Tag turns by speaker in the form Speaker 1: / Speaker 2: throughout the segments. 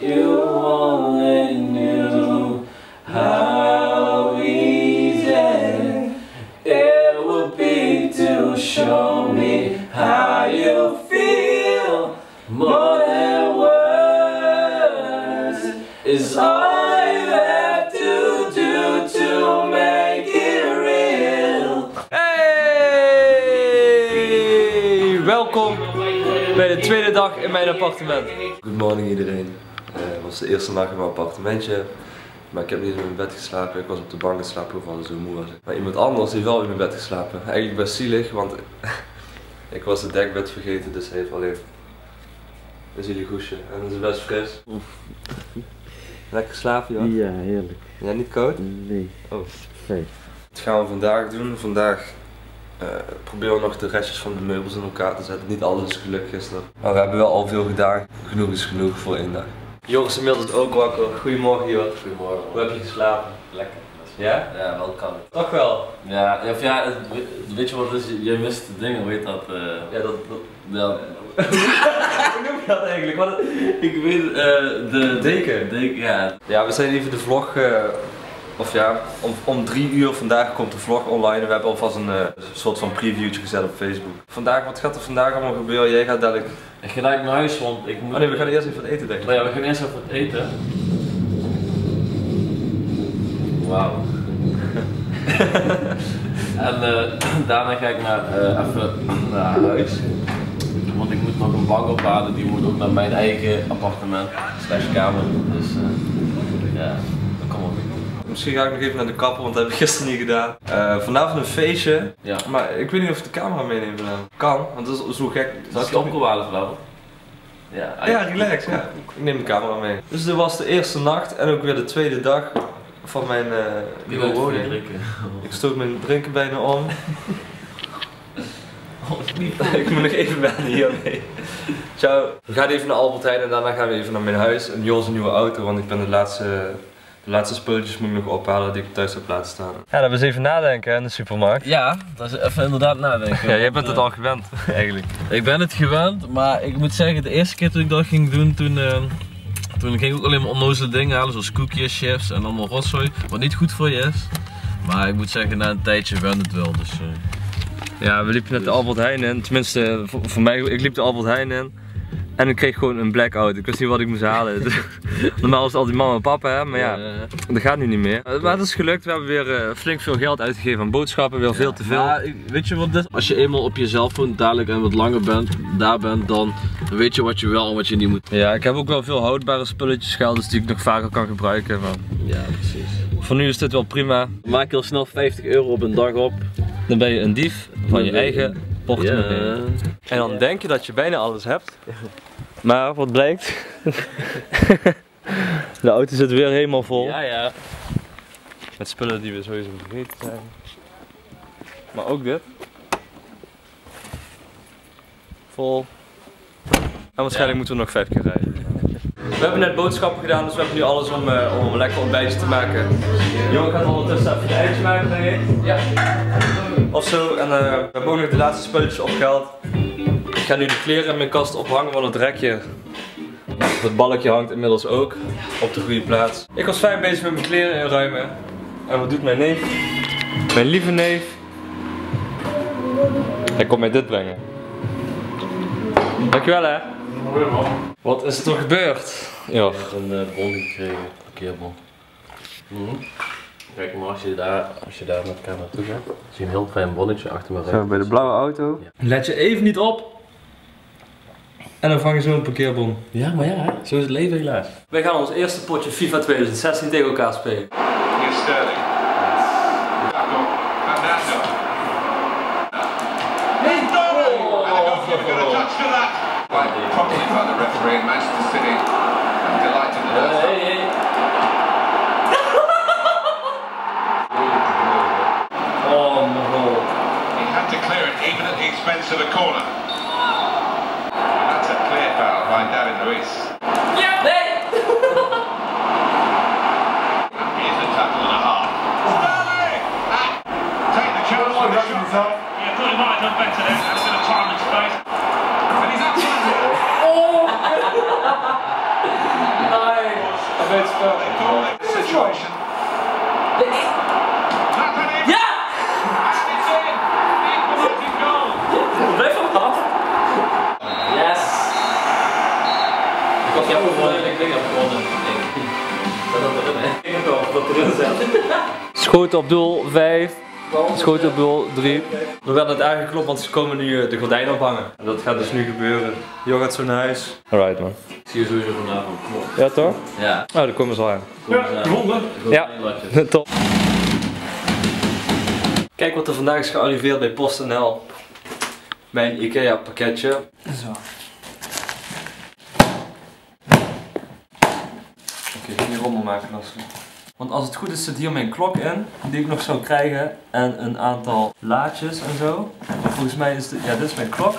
Speaker 1: You only knew how easy it would be to show me how you feel. More than words is all you have to do to make it real.
Speaker 2: Hey! Welkom bij de tweede dag in mijn appartement.
Speaker 3: Good morning iedereen. Was de eerste nacht in mijn appartementje. Maar ik heb niet in mijn bed geslapen. Ik was op de bank geslapen van zo moe was ik. Maar iemand anders heeft wel in mijn bed geslapen. Eigenlijk best zielig, want ik was het dekbed vergeten, dus hij heeft alleen een zielig hoesje. En dat is best fris. Lekker geslapen, joh.
Speaker 4: Ja, heerlijk.
Speaker 3: Ja, niet koud?
Speaker 4: Nee.
Speaker 3: Oh.
Speaker 4: Nee.
Speaker 3: Wat gaan we vandaag doen? Vandaag eh, proberen we nog de restjes van de meubels in elkaar te zetten. Niet alles is gelukt gisteren. Maar we hebben wel al veel gedaan. Genoeg is genoeg voor één dag. Joris inmiddels ook wakker. Goedemorgen Joris.
Speaker 1: Goedemorgen.
Speaker 3: Hoe heb je geslapen?
Speaker 1: Lekker.
Speaker 3: Ja?
Speaker 1: Ja, wel kan het.
Speaker 3: Toch wel?
Speaker 1: Ja, of ja, het- weet je wat het is? Je mist dingen, weet dat? eh
Speaker 3: Ja, dat... dat...
Speaker 1: ja,
Speaker 3: Hoe noem je dat eigenlijk? Wat
Speaker 1: ik weet eh de
Speaker 3: Deken.
Speaker 1: deken, ja.
Speaker 3: Ja, we zijn even de vlog... eh, of ja, om, om drie uur vandaag komt de vlog online. We hebben alvast een eh, soort van previewtje gezet op Facebook. Vandaag, wat gaat er vandaag allemaal gebeuren? Jij gaat dadelijk...
Speaker 1: Ik ga naar huis, want ik moet...
Speaker 3: Oh nee, we gaan eerst even wat eten denk ik.
Speaker 1: Maar ja, we gaan eerst even wat eten. Wauw. en eh, daarna ga ik naar, eh, even naar huis. Want ik moet nog een bank ophalen, die moet ook naar mijn eigen appartement, slash kamer. Dus eh, ja.
Speaker 3: Misschien ga ik nog even naar de kapper, want dat heb ik gisteren niet gedaan. Eh, vanavond een feestje.
Speaker 1: Ja.
Speaker 3: Maar ik weet niet of ik de camera meeneem vanavond. Kan, want dat is zo gek.
Speaker 1: Zal ik je opgewalen vanavond? Ja,
Speaker 3: Ja, relax. Ja. Ik neem de camera mee. Dus dit was de eerste nacht en ook weer de tweede dag van mijn
Speaker 1: Die
Speaker 3: nieuwe woning.
Speaker 1: drinken.
Speaker 3: Ik stoot mijn drinken bijna om. ik moet nog even wennen hiermee. Ciao. We gaan even naar Albert Heijn en daarna gaan we even naar mijn huis. En Jos een nieuwe auto, want ik ben de laatste, de laatste spulletjes moet ik nog ophalen die ik thuis heb laten staan. Ja, dat was even nadenken in de supermarkt.
Speaker 1: Ja, dat is even inderdaad nadenken.
Speaker 3: Ja, jij bent het al gewend eigenlijk.
Speaker 1: Ik ben het gewend, maar ik moet zeggen, de eerste keer toen ik dat ging doen, toen, eh, toen ging ik ook alleen maar onnozele dingen halen, zoals koekjes, chips en allemaal rotzooi, wat niet goed voor je is. Maar ik moet zeggen, na een tijdje wend het wel, dus... eh,
Speaker 3: Ja, we liepen net de Albert Heijn in. Tenminste, voor, voor mij, ik liep de Albert Heijn in. En ik kreeg gewoon een blackout. Ik wist niet wat ik moest halen. Normaal is het altijd mama en papa, hè? maar ja, dat gaat nu niet meer. Eh, Maar het is gelukt. We hebben weer eh, flink veel geld uitgegeven aan boodschappen. Weer veel te veel.
Speaker 1: Ik- weet je wat dit? Als je eenmaal op je cellphone dadelijk en wat langer bent, daar bent, dan weet je wat je wel en wat je niet moet.
Speaker 3: Ja, ik heb ook wel veel houdbare spulletjes gehaald, dus die ik nog vaker kan gebruiken. Maar
Speaker 1: Ja, precies.
Speaker 3: voor nu is dit wel prima.
Speaker 1: Maak heel snel 50 euro op een dag op.
Speaker 3: Dan ben je een dief van je
Speaker 1: Dan
Speaker 3: En dan denk je dat je bijna alles hebt. Maar wat blijkt? De auto zit weer helemaal vol.
Speaker 1: Ja, ja.
Speaker 3: Met spullen die we sowieso vergeten zijn. Maar ook dit. Vol. En waarschijnlijk
Speaker 1: Ja.
Speaker 3: moeten we nog vijf keer rijden. We hebben net boodschappen gedaan, dus we hebben nu alles om, eh, om een lekker ontbijtje te maken. Jongen gaat ondertussen even de eitjes maken, denk ik. Ja. Of zo. En eh, we hebben ook nog de laatste spulletjes opgehaald. Ik ga nu de kleren in mijn kast ophangen, want het rekje het balkje hangt inmiddels ook op de goede plaats. Ik was fijn bezig met mijn kleren inruimen. En wat doet mijn neef? Mijn lieve neef. Hij komt mij dit brengen. Dankjewel hè. Wat is er toch gebeurd? Ja.
Speaker 1: Ik heb een eh, bon gekregen, parkeerbon. Mhm. Kijk maar, als je daar, als je daar met elkaar naartoe gaat, zie je een heel klein bonnetje achter me
Speaker 3: Zo, bij de blauwe auto. Let je even niet op. En dan vang je zo'n parkeerbon.
Speaker 1: Ja, maar ja, zo is het leven helaas.
Speaker 3: Wij gaan ons eerste potje FIFA 2016 tegen elkaar spelen.
Speaker 5: Here's Sterling. Lukaku. Fernando. And the goalkeeper got a touch to that. Quite properly by the referee in Manchester City. I'm delighted that that's
Speaker 1: Hey, hey.
Speaker 3: Oh mijn god.
Speaker 5: He had to clear it even at the expense of the corner. And that's a clear foul by David Luiz. And here's the tackle and a half. Sterling! Ah, Take the chance for the shot.
Speaker 6: Yeah, a bit of time and space.
Speaker 5: And he's.
Speaker 2: Ja!
Speaker 3: Blijf af.
Speaker 2: Yes! Ik heb gewonnen, ik denk dat ik gewonnen. Dat dat erin, hè?
Speaker 3: Ik denk wel dat erin zit.
Speaker 2: Schoten op doel 5. Schoten op doel 3.
Speaker 3: We werden het eigenlijk klopt, want ze komen nu eh, de gordijnen ophangen. En dat gaat dus nu gebeuren. Jo gaat zo naar huis.
Speaker 2: Alright man.
Speaker 1: Ik zie je sowieso vanavond.
Speaker 2: Ja toch?
Speaker 1: Ja.
Speaker 2: Oh, daar komen ze al aan.
Speaker 3: gewonnen.
Speaker 2: Ja. Top.
Speaker 3: Kijk wat er vandaag is gearriveerd bij PostNL. Mijn IKEA pakketje. Zo. Oké, geen rommel maken is Want als het goed is zit hier mijn klok in, die ik nog zou krijgen. En een aantal laadjes en zo. Volgens mij is dit, ja dit is mijn klok.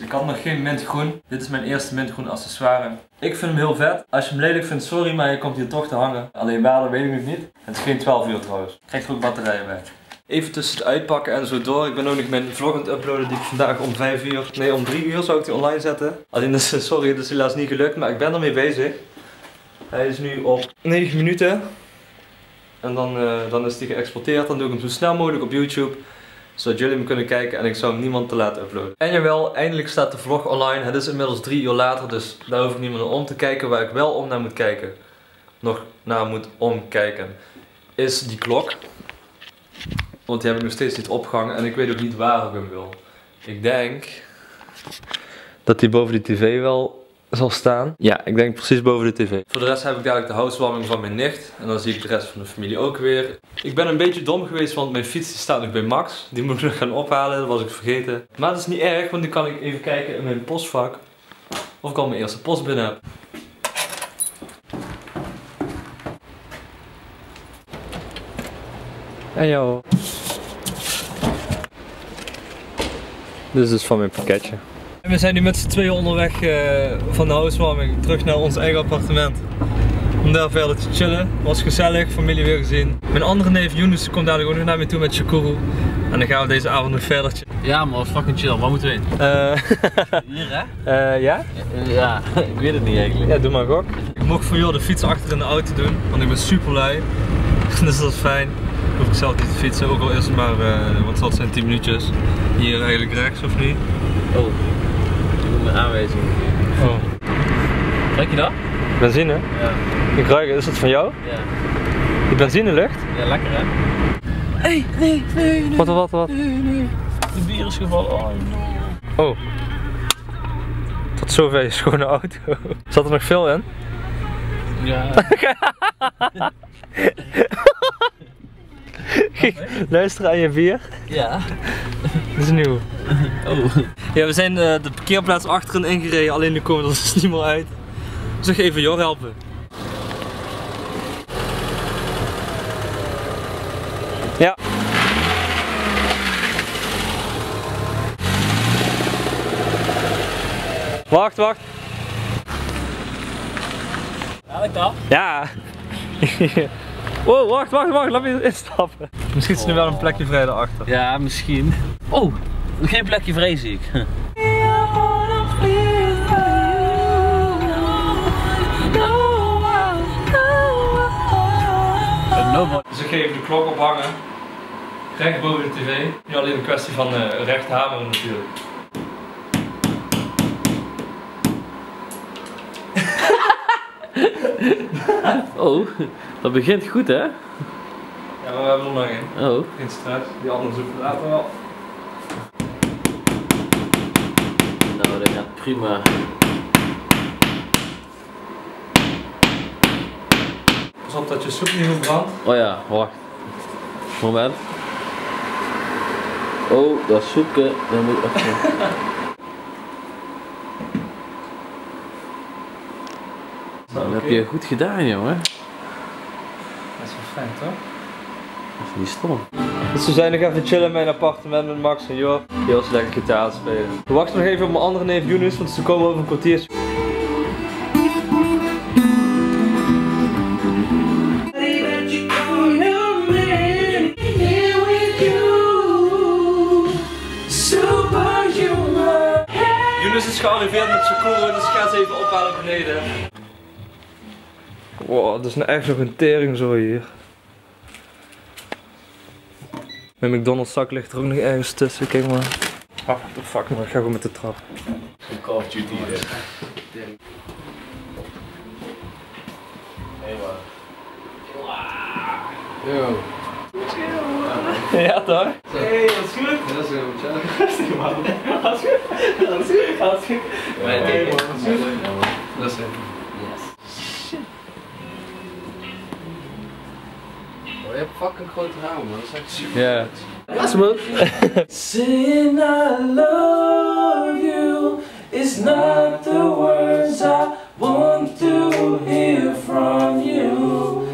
Speaker 3: Ik had nog geen mintgroen. Dit is mijn eerste mintgroen accessoire. Ik vind hem heel vet. Als je hem lelijk vindt, sorry, maar je komt hier toch te hangen. Alleen waar, dat weet ik nog niet. Het is geen 12 uur trouwens. Krijg er ook batterijen bij. Even tussen het uitpakken en zo door. Ik ben ook nog mijn vlog aan het uploaden die ik vandaag om 5 uur, nee om 3 uur zou ik die online zetten. Alleen sorry, het is helaas niet gelukt, maar ik ben ermee bezig. Hij is nu op 9 minuten. En dan, eh, dan is die geëxporteerd. Dan doe ik hem zo snel mogelijk op YouTube. Zodat jullie hem kunnen kijken en ik zou hem niemand te laten uploaden. En jawel, eindelijk staat de vlog online. Het is inmiddels 3 uur later, dus daar hoef ik niet meer naar om te kijken. Waar ik wel om naar moet kijken, nog naar moet omkijken, is die klok. Want die heb ik nog steeds niet opgehangen en ik weet ook niet waar ik hem wil. Ik denk dat die boven de tv wel zal staan. Ja, ik denk precies boven de tv. Voor de rest heb ik dadelijk de housewarming van mijn nicht. En dan zie ik de rest van de familie ook weer. Ik ben een beetje dom geweest, want mijn fiets die staat nog bij Max. Die moet ik nog gaan ophalen, dat was ik vergeten. Maar dat is niet erg, want nu kan ik even kijken in mijn postvak. Of ik al mijn eerste post binnen heb.
Speaker 2: En jou. Dit is dus van mijn pakketje.
Speaker 3: En we zijn nu met z'n tweeën onderweg eh, van de housewarming terug naar ons eigen appartement. Om daar verder te chillen. Was gezellig, familie weer gezien. Mijn andere neef Yunus komt dadelijk ook nog naar me toe met Shakuru. En dan gaan we deze avond nog verder chillen.
Speaker 1: Ja man, was fucking chill. Waar moeten we heen?
Speaker 3: Eh,
Speaker 1: Hier hè?
Speaker 3: eh, ja?
Speaker 1: Ja, ik weet het niet eigenlijk.
Speaker 3: Ja, doe maar gok. Ik mocht voor jou de fiets achter in de auto doen, want ik ben super lui. dus dat is fijn. Hoef ik zelf niet te fietsen, ook al is het maar, wat zal het zijn, 10 minuutjes. Hier eigenlijk rechts of niet?
Speaker 1: Oh, mijn aanwijzing.
Speaker 3: Oh.
Speaker 1: Kijk je dat?
Speaker 3: Benzine?
Speaker 1: Ja.
Speaker 3: Ik ruik, is het van jou?
Speaker 1: Ja.
Speaker 3: Die benzinelucht?
Speaker 1: Ja, lekker hè?
Speaker 3: Wat, wat, wat?
Speaker 1: De bier is gevallen. Oh no.
Speaker 3: Oh. Tot zover je schone auto. Zat er nog veel in?
Speaker 1: Ja.
Speaker 3: Luister aan je bier.
Speaker 1: Ja.
Speaker 3: Dat is nieuw.
Speaker 1: Oh.
Speaker 3: Ja, we zijn eh, de parkeerplaats achterin ingereden, alleen nu komen we er dus niet meer uit. Dus ik ga even Jor helpen. Ja. Wacht, wacht.
Speaker 1: Ik dat?
Speaker 3: Ja. oh, wacht, wacht, wacht. Laat me instappen. Misschien is er nu wel een plekje vrij daarachter.
Speaker 1: Ja, misschien. Oh, geen plekje vrij zie ik.
Speaker 3: Dus ik ga even de klok ophangen. Recht boven de tv. Nu alleen een kwestie van eh, recht hameren natuurlijk.
Speaker 1: Oh, dat begint goed hè?
Speaker 3: Ja, maar we hebben er nog één.
Speaker 1: Oh.
Speaker 3: Geen stress. Die andere zoeken later wel.
Speaker 1: Nou, dat gaat prima.
Speaker 3: Pas op dat je soep niet verbrandt.
Speaker 1: Oh ja, wacht. Moment. Oh, dat zoeken, dat moet even. Dat heb je goed gedaan, jongen.
Speaker 3: Dat is wel fijn toch?
Speaker 1: Dat is niet stom.
Speaker 3: Dus we zijn nog even chillen in mijn appartement met Max en Jor. Heel lekker gitaar spelen. We wachten nog even op mijn andere neef Yunus, want ze komen over een kwartiertje. Yunus is gearriveerd met Sakura, dus ik ga ze even ophalen beneden. Wow, dat is nou echt nog een tering zo hier. Mijn McDonald's zak ligt er ook nog ergens tussen, kijk maar. Ah, what the fuck man, ik ga gewoon met de trap.
Speaker 1: Een Call of Duty hier. Hé man.
Speaker 2: Yo.
Speaker 3: Ja toch?
Speaker 2: Hey, dat is goed. Dat is goed, man. Dat is goed. Dat is goed. Dat is goed. Hey,
Speaker 1: ding.
Speaker 2: man, dat is goed. Dat is het. Je hebt fucking grote ramen, man. Dat is echt super.
Speaker 3: Ja.
Speaker 2: Ja, man.
Speaker 1: Saying I love you is not the words I want to hear from you.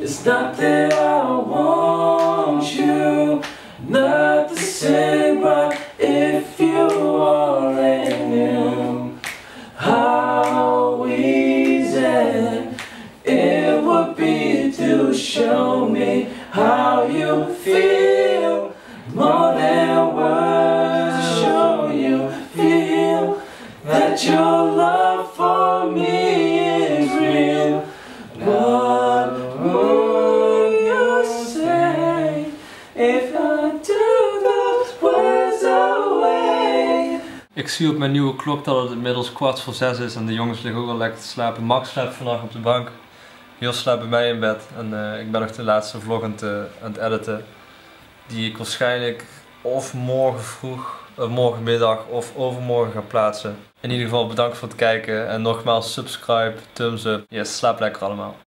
Speaker 1: It's not that I want you, not to say, but if you already knew how easy it would be to show
Speaker 3: Ik zie op mijn nieuwe klok dat het inmiddels kwart voor zes is en de jongens liggen ook al lekker te slapen. Max slaapt vandaag op de bank. Jos slaapt bij mij in bed en eh, ik ben nog de laatste vlog aan het, eh, aan het editen. Die ik waarschijnlijk of morgen vroeg, of morgenmiddag of overmorgen ga plaatsen. In ieder geval bedankt voor het kijken en nogmaals subscribe, thumbs up. Yes, slaap lekker allemaal.